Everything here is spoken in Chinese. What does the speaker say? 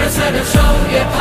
人才能超越